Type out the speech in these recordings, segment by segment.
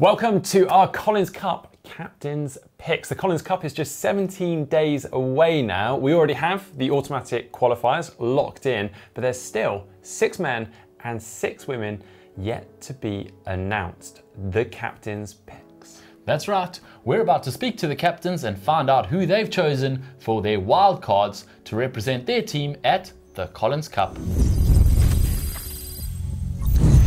Welcome to our Collins Cup Captain's Picks. The Collins Cup is just 17 days away now. We already have the automatic qualifiers locked in, but there's still six men and six women yet to be announced. The Captain's Picks. That's right. We're about to speak to the captains and find out who they've chosen for their wild cards to represent their team at the Collins Cup.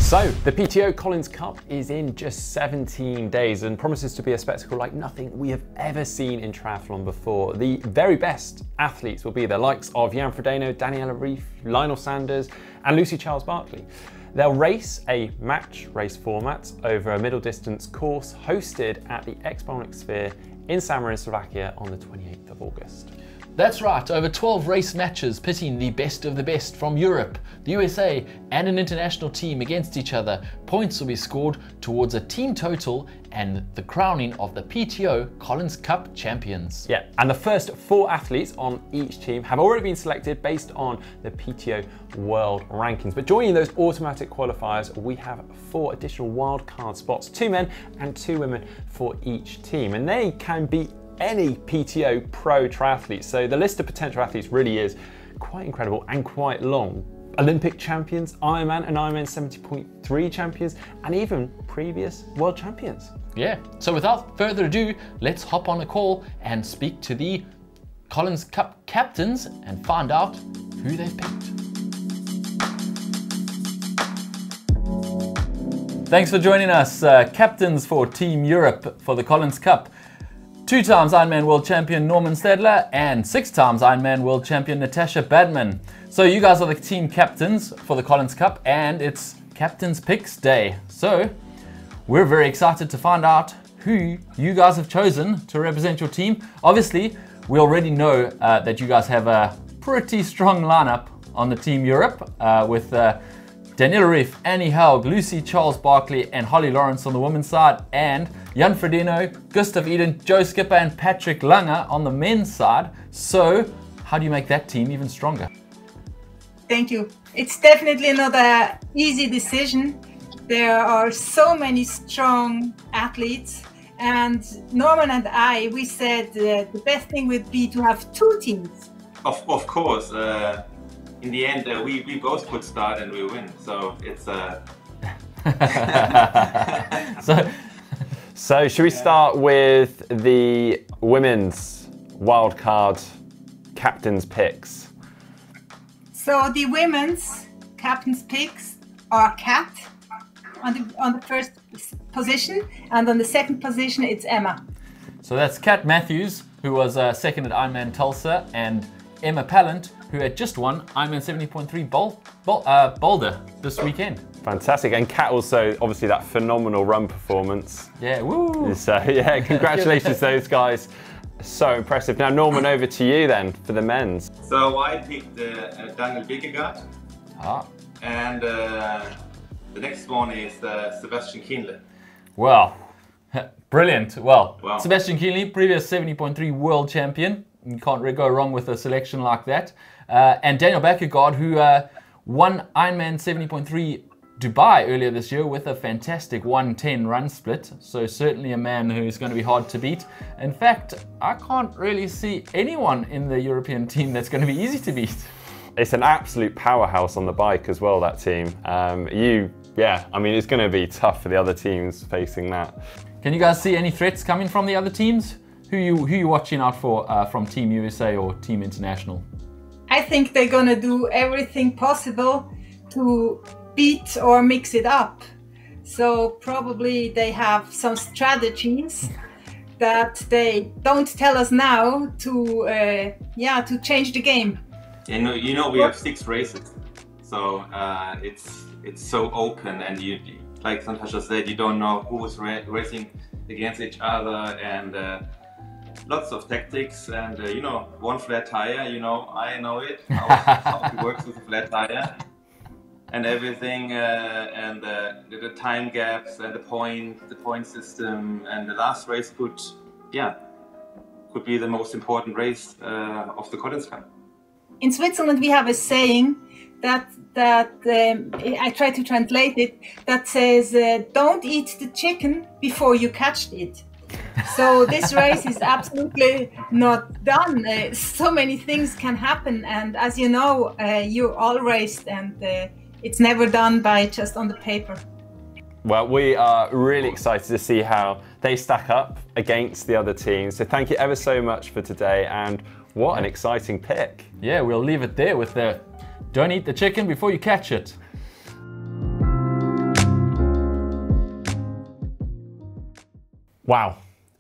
So, the PTO Collins Cup is in just 17 days and promises to be a spectacle like nothing we have ever seen in triathlon before. The very best athletes will be the likes of Jan Frodeno, Daniela Ryf, Lionel Sanders, and Lucy Charles Barclay. They'll race a match race format over a middle distance course hosted at the Expo Sphere in Samorin, Slovakia on the 28th of August. That's right, over 12 race matches pitting the best of the best from Europe, the USA, and an international team against each other. Points will be scored towards a team total and the crowning of the PTO Collins Cup champions. Yeah, and the first four athletes on each team have already been selected based on the PTO World Rankings. But joining those automatic qualifiers, we have four additional wildcard spots, two men and two women for each team. And they can be any PTO pro triathlete. So the list of potential athletes really is quite incredible and quite long. Olympic champions, Ironman and Ironman 70.3 champions, and even previous world champions. Yeah, so without further ado, let's hop on a call and speak to the Collins Cup captains and find out who they've picked. Thanks for joining us, uh, captains for Team Europe for the Collins Cup. Two times Ironman World Champion Normann Stadler and six times Ironman World Champion Natascha Badmann. So you guys are the team captains for the Collins Cup and it's Captain's Picks Day. So we're very excited to find out who you guys have chosen to represent your team. Obviously, we already know uh, that you guys have a pretty strong lineup on the Team Europe uh, with uh, Daniela Ryf, Anne Haug, Lucy Charles Barclay, and Holly Lawrence on the women's side, and Jan Frodeno, Gustav Iden, Joe Skipper, and Patrick Langer on the men's side. So, how do you make that team even stronger? Thank you. It's definitely not an easy decision. There are so many strong athletes. And Norman and I, we said that the best thing would be to have two teams. Of, of course. Uh, in the end, uh, we, we both could start and we win. So it's. Uh... so, so, should we start with the women's wildcard captain's picks? So the women's captain's picks are Kat on the on the first position, and on the second position it's Emma. So that's Kat Matthews, who was uh, second at Ironman Tulsa, and Emma Pallant, who had just won Ironman 70.3 Bol- Bol- uh, Boulder this weekend. Fantastic. And Kat also, obviously, that phenomenal run performance. Yeah, woo! So, yeah, congratulations, those guys. So impressive. Now, Norman, over to you then for the men's. So I picked uh, Daniel Bækkegård. Ah. And uh, the next one is uh, Sebastian Kienle. Well, brilliant. Well, Wow. Sebastian Kienle, previous 70.3 world champion. You can't really go wrong with a selection like that. Uh, and Daniel Bækkegård, who uh, won Ironman 70.3 Dubai earlier this year with a fantastic 110 run split. So certainly a man who's going to be hard to beat. In fact, I can't really see anyone in the European team that's going to be easy to beat. It's an absolute powerhouse on the bike as well, that team. Um, you, yeah, I mean, it's going to be tough for the other teams facing that. Can you guys see any threats coming from the other teams? Who you who you watching out for uh, from Team USA or Team International? I think they're gonna do everything possible to beat or mix it up. So probably they have some strategies that they don't tell us now to uh, yeah to change the game. You know, you know we have six races, so uh, it's it's so open, and you like Natasha said, you don't know who's ra- racing against each other, and uh, lots of tactics. And uh, you know, one flat tire, you know, I know it how, how it works with a flat tire, and everything, uh, and uh, the, the time gaps, and the point, the point system, and the last race could, yeah, could be the most important race uh, of the Collins Cup. In Switzerland, we have a saying that that um, I try to translate it that says uh, don't eat the chicken before you catch it. So this race is absolutely not done. Uh, so many things can happen, and as you know, uh, you all raced, and uh, it's never done by just on the paper. Well, we are really excited to see how they stack up against the other teams. So thank you ever so much for today, and what an exciting pick. Yeah, we'll leave it there with the don't eat the chicken before you catch it. Wow,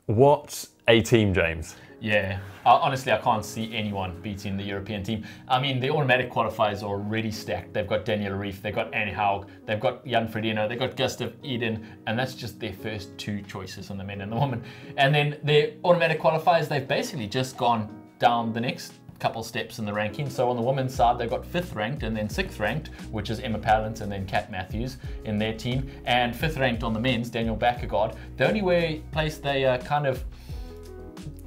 what a team, James. Yeah, honestly, I can't see anyone beating the European team. I mean, the automatic qualifiers are already stacked. They've got Daniel Ryf, they've got Anne Haug, they've got Jan Frodeno, they've got Gustav Iden, and that's just their first two choices on the men and the women. And then their automatic qualifiers, they've basically just gone down the next couple steps in the ranking. So on the women's side, they've got fifth ranked and then sixth ranked, which is Emma Pallant and then Kat Matthews in their team. And fifth ranked on the men's, Daniel Bækkegård. The only way place they uh, kind of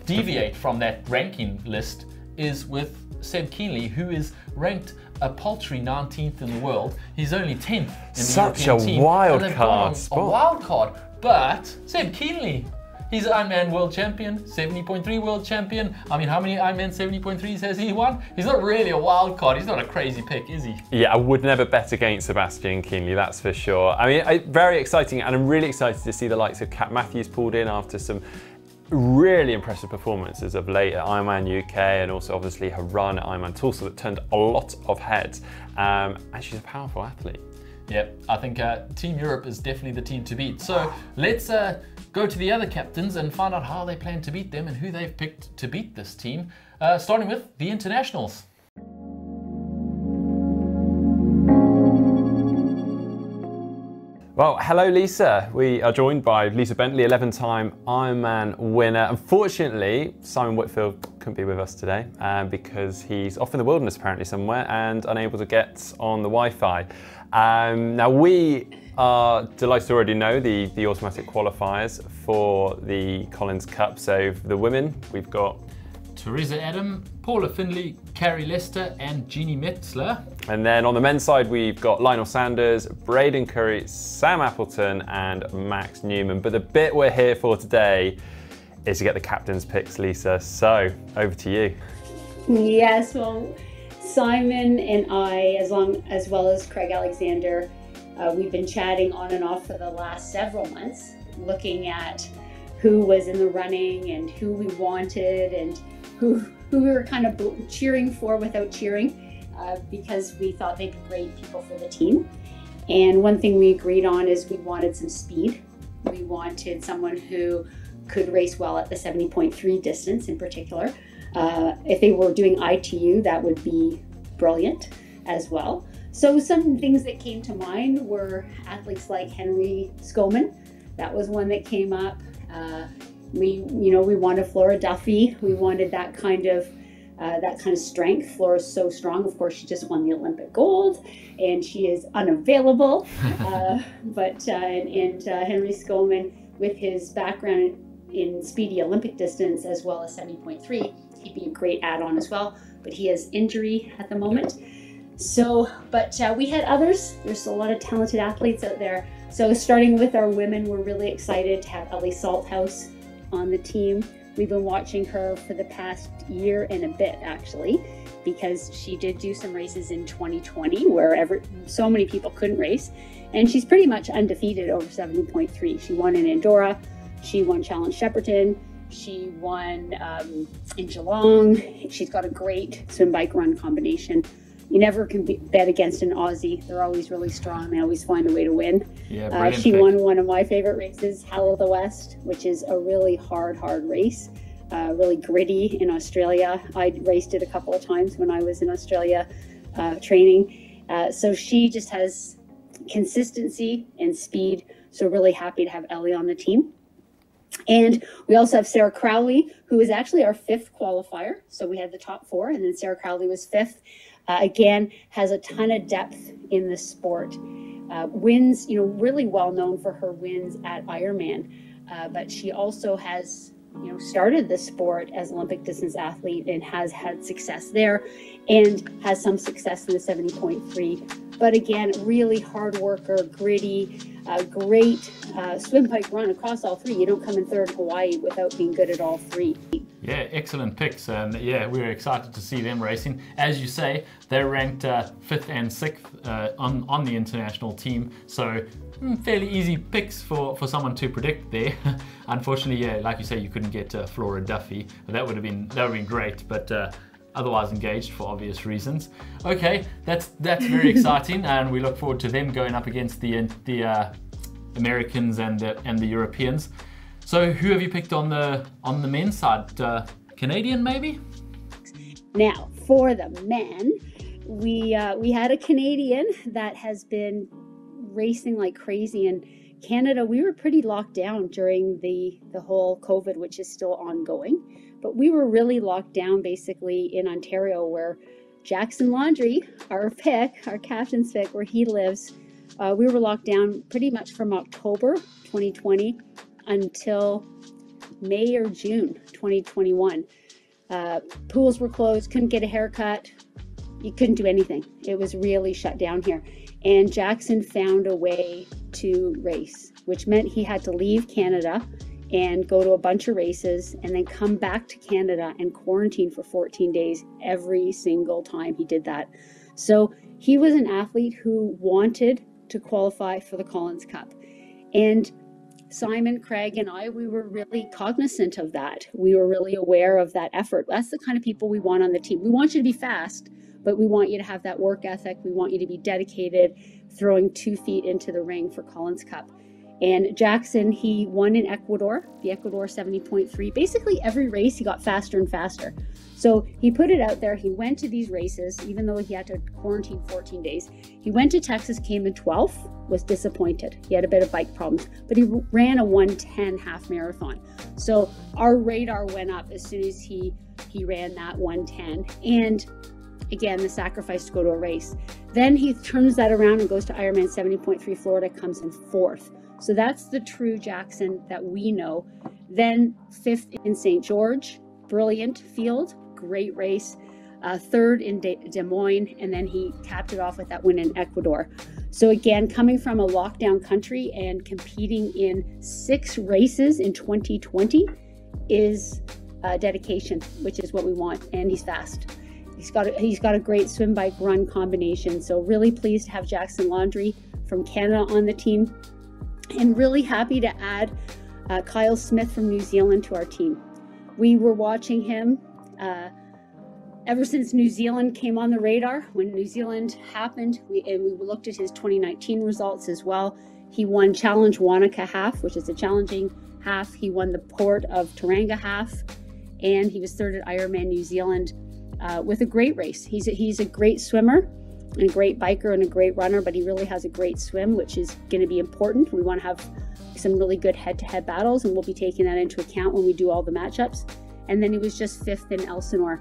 deviate from that ranking list is with Seb Kienle, who is ranked a paltry 19th in the world. He's only 10th in the Such European a team. wild and they've card spot. A wild card. But Seb Kienle, he's Ironman world champion, 70.3 world champion. I mean, how many Ironman 70.3s has he won? He's not really a wild card. He's not a crazy pick, is he? Yeah, I would never bet against Sebastian Kienle, that's for sure. I mean, I, very exciting, and I'm really excited to see the likes of Kat Matthews pulled in after some really impressive performances of late at Ironman UK and also obviously her run at Ironman Tulsa that turned a lot of heads. Um, and she's a powerful athlete. Yep, I think uh, Team Europe is definitely the team to beat. So let's uh, go to the other captains and find out how they plan to beat them and who they've picked to beat this team, uh, starting with the internationals. Well, hello, Lisa. We are joined by Lisa Bentley, 11 time Ironman winner. Unfortunately, Simon Whitfield couldn't be with us today um, because he's off in the wilderness apparently somewhere and unable to get on the Wi Fi. Um, now, we are delighted to already know the, the automatic qualifiers for the Collins Cup. So, for the women, we've got Teresa Adam, Paula Findlay, Carrie Lester, and Jeanni Metzler. And then on the men's side, we've got Lionel Sanders, Braden Currie, Sam Appleton, and Max Neumann. But the bit we're here for today is to get the captain's picks, Lisa. So over to you. Yes, well, Simon and I, as long as well as Craig Alexander, uh, we've been chatting on and off for the last several months, looking at who was in the running and who we wanted and who who we were kind of cheering for without cheering, uh, because we thought they'd be great people for the team. And one thing we agreed on is we wanted some speed. We wanted someone who could race well at the 70.3 distance in particular. Uh, if they were doing ITU, that would be brilliant as well. So some things that came to mind were athletes like Henri Schoeman. That was one that came up. Uh, we, you know, we wanted Flora Duffy. We wanted that kind of uh, that kind of strength. Flora's so strong. Of course, she just won the Olympic gold, and she is unavailable. uh, but uh, and, and uh, Henri Schoeman, with his background in speedy Olympic distance as well as 70.3, he'd be a great add-on as well. But he has injury at the moment. So, but uh, we had others. There's a lot of talented athletes out there. So, starting with our women, we're really excited to have Ellie Salthouse on the team. We've been watching her for the past year and a bit, actually, because she did do some races in 2020 where so many people couldn't race. And she's pretty much undefeated over 70.3. She won in Andorra, she won Challenge Shepparton, she won um, in Geelong. She's got a great swim bike run combination. You never can be, bet against an Aussie. They're always really strong. They always find a way to win. Yeah, Uh, she pick. won one of my favorite races, Hell of the West, which is a really hard, hard race, uh, really gritty in Australia. I raced it a couple of times when I was in Australia uh, training. Uh, so she just has consistency and speed. So really happy to have Ellie on the team. And we also have Sarah Crowley, who is actually our fifth qualifier. So we had the top four, and then Sarah Crowley was fifth. Uh, again, has a ton of depth in the sport. Uh, wins, you know, really well known for her wins at Ironman, uh, but she also has you know started the sport as Olympic distance athlete and has had success there, and has some success in the 70.3. But again, really hard worker, gritty, uh, great uh, swim, bike, run across all three. You don't come in third Hawaii without being good at all three. Yeah, excellent picks, and yeah, we're excited to see them racing. As you say, they're ranked uh, fifth and sixth uh, on on the international team, so mm, fairly easy picks for for someone to predict there. Unfortunately, yeah, like you say, you couldn't get uh, Flora Duffy. That would have been that would have been great, but uh, otherwise engaged for obvious reasons. Okay, that's that's very exciting, and we look forward to them going up against the the uh, Americans and the, and the Europeans. So, who have you picked on the on the men's side? Uh, Canadian, maybe. Now, for the men, we uh, we had a Canadian that has been racing like crazy in Canada. We were pretty locked down during the the whole COVID, which is still ongoing. But we were really locked down basically in Ontario, where Jackson Laundry, our pick, our captain's pick, where he lives, uh, we were locked down pretty much from October 2020 until May or June 2021. Uh, pools were closed, couldn't get a haircut, you couldn't do anything. It was really shut down here. And Jackson found a way to race, which meant he had to leave Canada and go to a bunch of races and then come back to Canada and quarantine for 14 days every single time he did that. So he was an athlete who wanted to qualify for the Collins Cup. And Simon, Craig, and I, we were really cognizant of that. We were really aware of that effort. That's the kind of people we want on the team. We want you to be fast, but we want you to have that work ethic. We want you to be dedicated, throwing two feet into the ring for Collins Cup. And Jackson, he won in Ecuador, the Ecuador 70.3. Basically, every race he got faster and faster. So he put it out there. He went to these races, even though he had to quarantine 14 days. He went to Texas, came in 12th, was disappointed. He had a bit of bike problems, but he ran a 110 half marathon. So our radar went up as soon as he he ran that 110. And again, the sacrifice to go to a race. Then he turns that around and goes to Ironman 70.3 Florida, comes in fourth. So that's the true Jackson that we know. Then fifth in St. George, brilliant field, great race. Uh, third in De- Des Moines, and then he capped it off with that win in Ecuador. So, again, coming from a lockdown country and competing in six races in 2020 is uh, dedication, which is what we want. And he's fast. He's got a, he's got a great swim bike run combination. So, really pleased to have Jackson Laundry from Canada on the team, and really happy to add uh, Kyle Smith from New Zealand to our team. We were watching him uh, ever since New Zealand came on the radar. When New Zealand happened, we, and we looked at his 2019 results as well. He won Challenge Wanaka half, which is a challenging half. He won the Port of Tauranga half, and he was third at Ironman New Zealand uh, with a great race. He's a, he's a great swimmer and a great biker and a great runner, but he really has a great swim, which is going to be important. We want to have some really good head-to-head battles, and we'll be taking that into account when we do all the matchups. And then he was just fifth in Elsinore.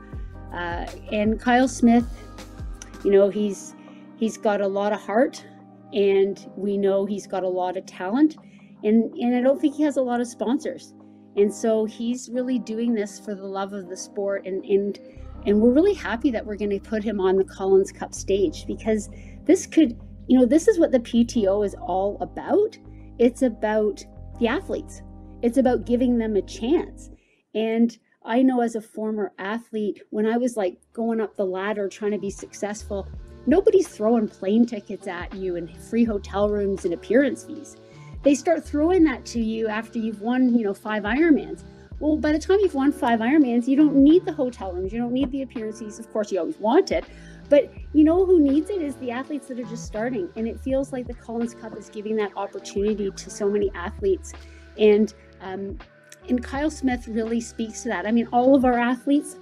Uh, and Kyle Smith, you know, he's he's got a lot of heart, and we know he's got a lot of talent, and and I don't think he has a lot of sponsors, and so he's really doing this for the love of the sport, and and and we're really happy that we're going to put him on the Collins Cup stage because this could, you know, this is what the PTO is all about. It's about the athletes. It's about giving them a chance. And I know as a former athlete, when I was like going up the ladder trying to be successful, nobody's throwing plane tickets at you and free hotel rooms and appearance fees. They start throwing that to you after you've won, you know, five Ironmans. Well, by the time you've won five Ironmans, you don't need the hotel rooms, you don't need the appearances. Of course, you always want it, but you know who needs it is the athletes that are just starting. And it feels like the Collins Cup is giving that opportunity to so many athletes. And um, and Kyle Smith really speaks to that. I mean, all of our athletes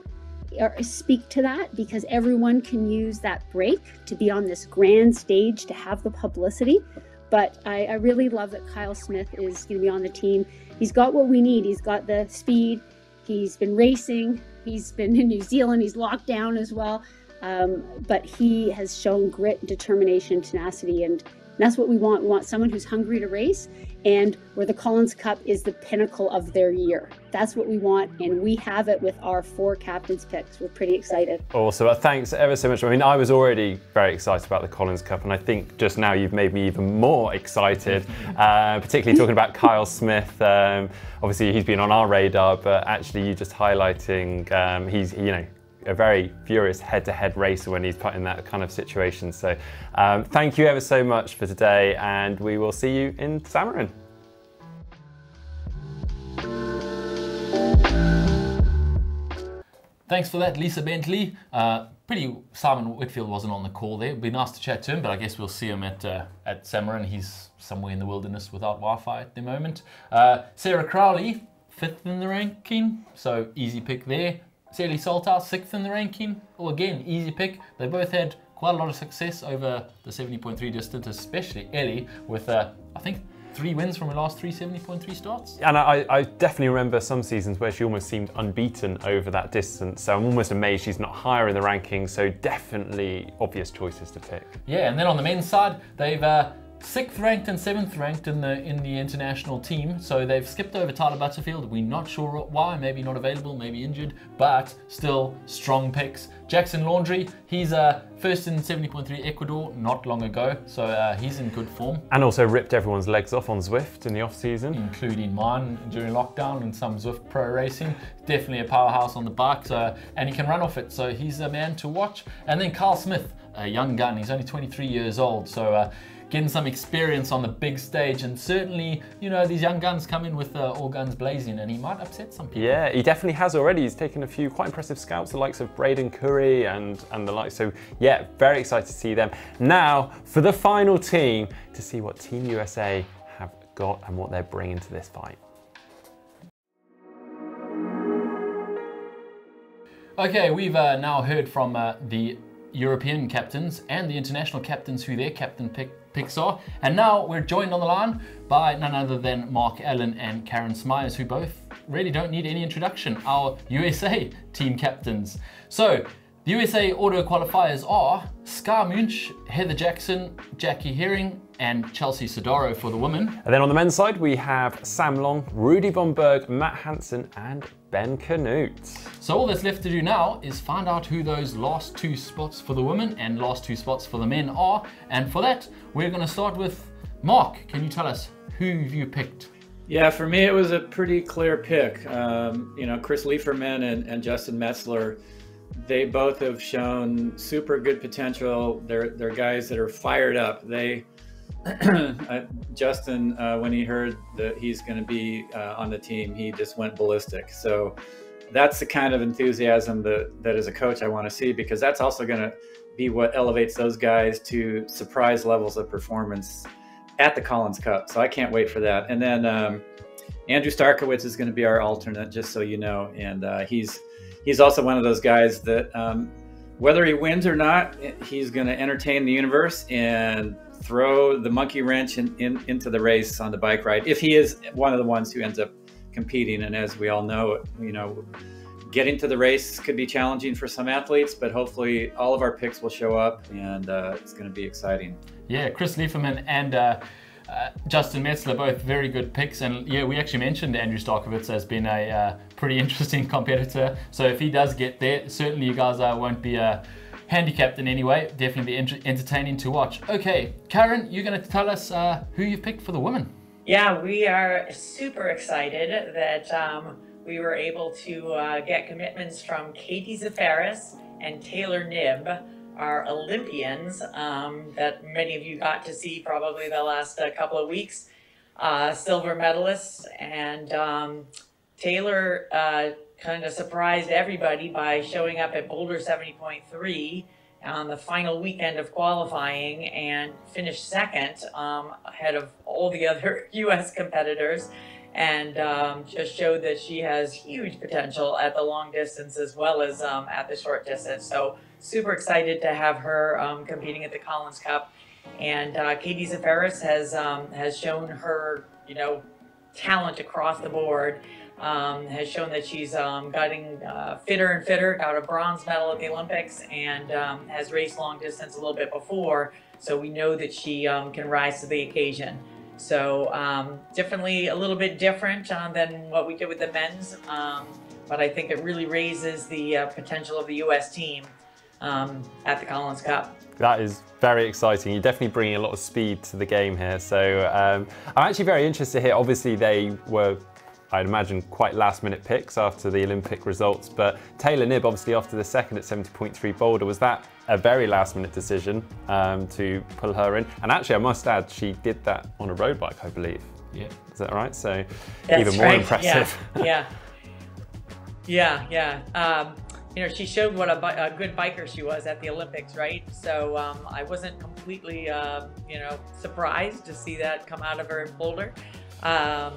are, speak to that because everyone can use that break to be on this grand stage to have the publicity. But I, I really love that Kyle Smith is going to be on the team. He's got what we need. He's got the speed. He's been racing. He's been in New Zealand. He's locked down as well. Um, but he has shown grit, determination, tenacity, and that's what we want. We want someone who's hungry to race and where the Collins Cup is the pinnacle of their year. That's what we want, and we have it with our four captains picks. We're pretty excited. Awesome. Well, thanks ever so much. I mean, I was already very excited about the Collins Cup, and I think just now you've made me even more excited, uh, particularly talking about Kyle Smith. Um, obviously, he's been on our radar, but actually, you just highlighting um, he's, you know, a very furious head-to-head racer when he's put in that kind of situation. So um, thank you ever so much for today and we will see you in Samorin. Thanks for that, Lisa Bentley. Uh, pretty Simon Whitfield wasn't on the call there. It'd be nice to chat to him, but I guess we'll see him at uh, at Samorin. He's somewhere in the wilderness without Wi-Fi at the moment. Uh, Sarah Crowley, fifth in the ranking, so easy pick there. Sally Salthouse, sixth in the ranking. Well, again, easy pick. They both had quite a lot of success over the 70.3 distance, especially Ellie with, uh, I think, three wins from her last three 70.3 starts. And I, I, definitely remember some seasons where she almost seemed unbeaten over that distance. So I'm almost amazed she's not higher in the rankings. So definitely obvious choices to pick. Yeah, and then on the men's side, they've uh, sixth ranked and seventh ranked in the in the international team. So they've skipped over Tyler Butterfield. We're not sure why. Maybe not available, maybe injured, but still strong picks. Jackson Laundry, he's uh, first in 70.3 Ecuador not long ago, so uh, he's in good form. And also ripped everyone's legs off on Zwift in the off season, including mine during lockdown and some Zwift Pro racing. Definitely a powerhouse on the bike, so, and he can run off it. So he's a man to watch. And then Carl Smith, a young gun. He's only 23 years old, so. Uh, getting some experience on the big stage. And certainly, you know, these young guns come in with uh, all guns blazing and he might upset some people. Yeah, he definitely has already. He's taken a few quite impressive scouts, the likes of Braden Currie and, and the like. So yeah, very excited to see them. Now for the final team to see what Team USA have got and what they're bringing to this fight. Okay, we've uh, now heard from uh, the European captains and the international captains who their captain pick Pixar. And now we're joined on the line by none other than Mark Allen and Karen Smyers, who both really don't need any introduction, our USA team captains. So, the USA auto qualifiers are Skye Moench, Heather Jackson, Jackie Hering, and Chelsea Sodaro for the women. And then on the men's side, we have Sam Long, Rudy Von Berg, Matt Hanson, and Ben Kanute. So all that's left to do now is find out who those last two spots for the women and last two spots for the men are. And for that, we're going to start with Mark. Can you tell us who you picked? Yeah, for me, it was a pretty clear pick. Um, you know, Chris Leiferman and, and Justin Metzler they both have shown super good potential. They're they're guys that are fired up. They uh, Justin, uh, when he heard that he's going to be uh, on the team, he just went ballistic. So that's the kind of enthusiasm that that as a coach I want to see because that's also going to be what elevates those guys to surprise levels of performance at the Collins Cup. So I can't wait for that. And then um, Andrew Starykowicz is going to be our alternate, just so you know, and uh, he's he's also one of those guys that um, whether he wins or not, he's going to entertain the universe and throw the monkey wrench in, in, into the race on the bike ride if he is one of the ones who ends up competing. And as we all know, you know, getting to the race could be challenging for some athletes, but hopefully all of our picks will show up and uh, it's going to be exciting. Yeah, Chris Leiferman and uh, uh, Justin Metzler, both very good picks. And yeah, we actually mentioned Andrew Starykowicz as being a uh, pretty interesting competitor. So if he does get there, certainly you guys uh, won't be uh, handicapped in any way. Definitely be entertaining to watch. Okay, Karen, you're going to tell us uh, who you've picked for the women. Yeah, we are super excited that um, we were able to get commitments from Katie Zaferes and Taylor Knibb our Olympians um, that many of you got to see probably the last uh, couple of weeks, uh, silver medalists. And um, Taylor uh, kind of surprised everybody by showing up at Boulder 70.3 on the final weekend of qualifying and finished second um, ahead of all the other U.S. competitors and um, just showed that she has huge potential at the long distance as well as um, at the short distance. So super excited to have her um, competing at the Collins Cup. And uh, Katie Zaferes has um, has shown her, you know, talent across the board. Um, has shown that she's um, getting uh, fitter and fitter. Got a bronze medal at the Olympics and um, has raced long distance a little bit before. So we know that she um, can rise to the occasion. So definitely a little bit different uh, than what we did with the men's, but I think it really raises the uh, potential of the U.S. team um, at the Collins Cup. That is very exciting. You're definitely bringing a lot of speed to the game here. So um, I'm actually very interested here. Obviously, they were I'd imagine quite last minute picks after the Olympic results. But Taylor Knibb, obviously after the second at 70.3 Boulder, was that a very last minute decision um, to pull her in? And actually, I must add, she did that on a road bike, I believe. Yeah. Is that right? So That's even more right. impressive. Yeah. yeah. Yeah. Yeah. Um, you know, she showed what a, a, good biker she was at the Olympics, right? So um, I wasn't completely, uh, you know, surprised to see that come out of her in Boulder. Um,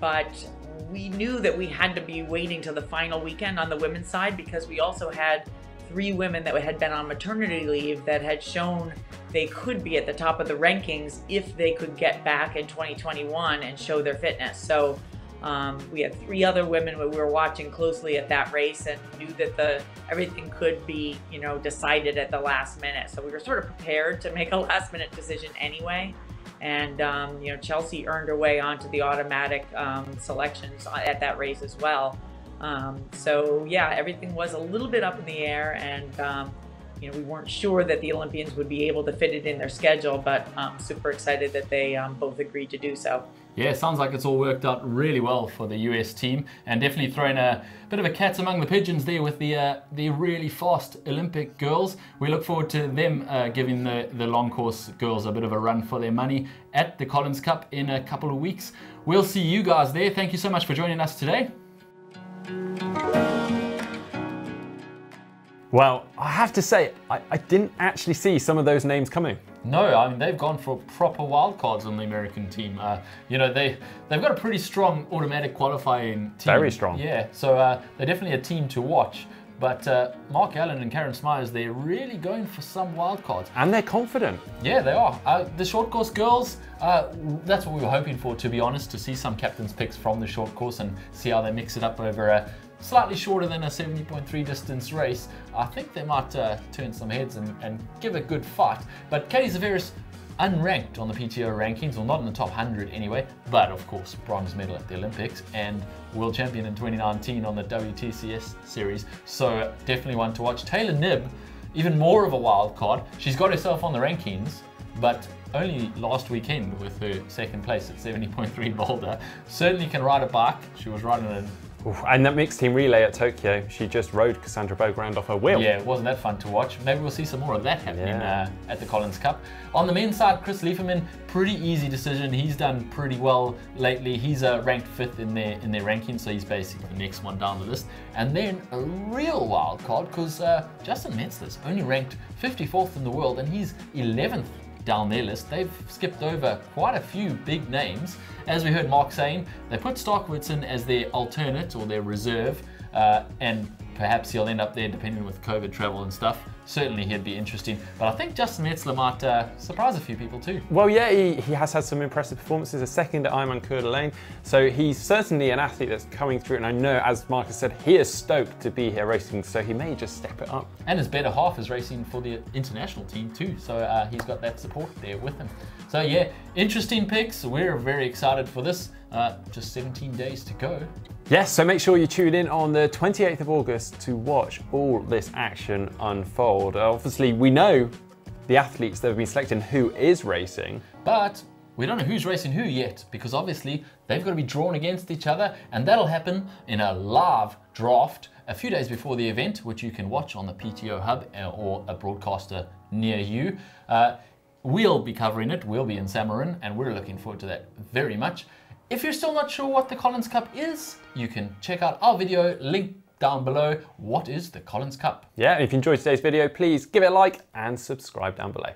but we knew that we had to be waiting till the final weekend on the women's side because we also had three women that had been on maternity leave that had shown they could be at the top of the rankings if they could get back in 2021 and show their fitness. So um, we had three other women we were watching closely at that race and knew that the everything could be you know decided at the last minute. So we were sort of prepared to make a last minute decision anyway and um, you know Chelsea earned her way onto the automatic um, selections at that race as well. Um, so yeah, everything was a little bit up in the air, and um, you know we weren't sure that the Olympians would be able to fit it in their schedule, but I'm super excited that they um, both agreed to do so. Yeah, sounds like it's all worked out really well for the US team, and definitely throwing a bit of a cat among the pigeons there with the uh, the really fast Olympic girls. We look forward to them uh, giving the the long course girls a bit of a run for their money at the Collins Cup in a couple of weeks. We'll see you guys there. Thank you so much for joining us today. Well, I have to say, I, I, didn't actually see some of those names coming. No, I mean they've gone for proper wildcards on the American team. Uh, you know they they've got a pretty strong automatic qualifying team. Very strong. Yeah, so uh, they're definitely a team to watch. But uh, Mark Allen and Karen Smyers, they're really going for some wildcards. And they're confident. Yeah, they are. Uh, the short course girls, uh, that's what we were hoping for, to be honest, to see some captain's picks from the short course and see how they mix it up over a slightly shorter than a 70.3 distance race. I think they might uh, turn some heads and, and, give a good fight. But Katie Zaferes, unranked on the PTO rankings, or not in the top 100 anyway, but of course, bronze medal at the Olympics and world champion in 2019 on the WTCS series. So definitely one to watch. Taylor Knibb, even more of a wild card. She's got herself on the rankings, but only last weekend with her second place at 70.3 Boulder. Certainly can ride a bike. She was riding an Oof, and that mixed team relay at Tokyo, she just rode Cassandra Beaugrand off her wheel. Yeah, wasn't that fun to watch? Maybe we'll see some more of that happening yeah. uh, at the Collins Cup. On the men's side, Chris Leiferman, pretty easy decision. He's done pretty well lately. He's uh, ranked fifth in their in their ranking, so he's basically the next one down the list. And then a real wild card because uh, Justin Metzler's only ranked 54th in the world, and he's 11th down their list. They've skipped over quite a few big names. As we heard Mark saying, they put Starykowicz in as their alternate or their reserve, uh, and perhaps he'll end up there depending with COVID travel and stuff certainly he'd be interesting. But I think Justin Metzler might uh, surprise a few people too. Well, yeah, he, he has had some impressive performances. A second at Ironman Coeur d'Alene. So he's certainly an athlete that's coming through. And I know, as Marcus said, he is stoked to be here racing. So he may just step it up. And his better half is racing for the international team too. So uh, he's got that support there with him. So yeah, interesting picks. We're very excited for this. Uh, just 17 days to go. Yes, so make sure you tune in on the 28th of August to watch all this action unfold. Obviously, we know the athletes that have been selected who is racing. But we don't know who's racing who yet because obviously they've got to be drawn against each other and that'll happen in a live draft a few days before the event, which you can watch on the PTO Hub uh, or a broadcaster near you. Uh, we'll be covering it, we'll be in Samorin, and we're looking forward to that very much. If you're still not sure what the Collins Cup is, you can check out our video, link down below. What is the Collins Cup? Yeah, if you enjoyed today's video, please give it a like and subscribe down below.